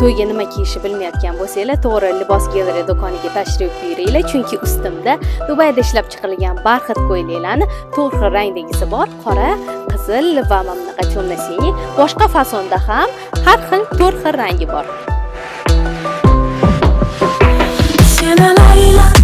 to'yga nima kiyishni bilmayotgan bo'lsanglar to'g'ri libos galereya do'koniga tashrif buyuringlar. Chunki ustimda dubayda ishlab chiqarilgan barxit ko'ylaklarni to'rt xil rangdagisi bor qora qizil va mamnaqa черно boshqa fasonda ham har xil to'rt xil rangi bor. Layla